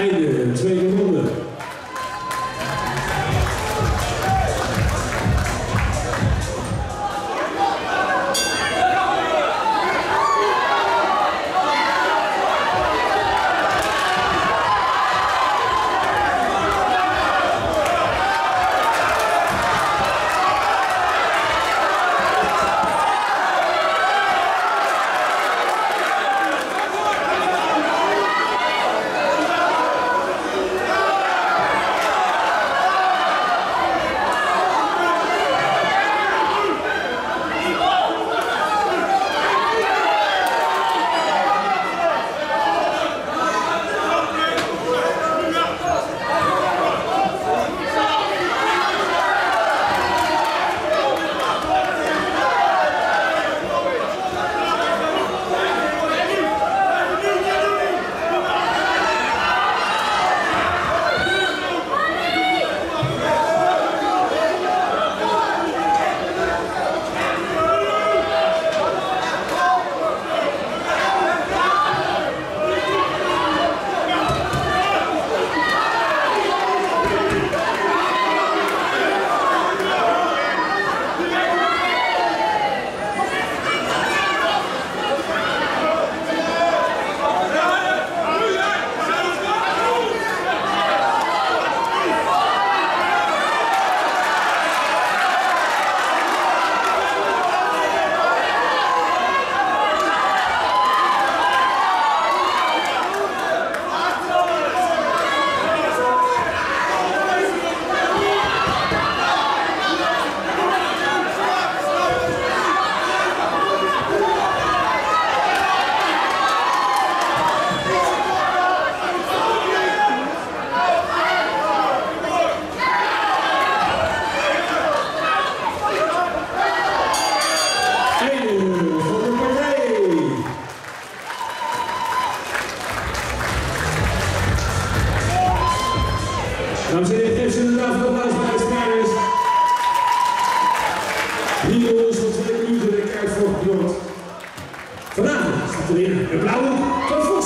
Einde tweede ronde. Astrid, aplaudo.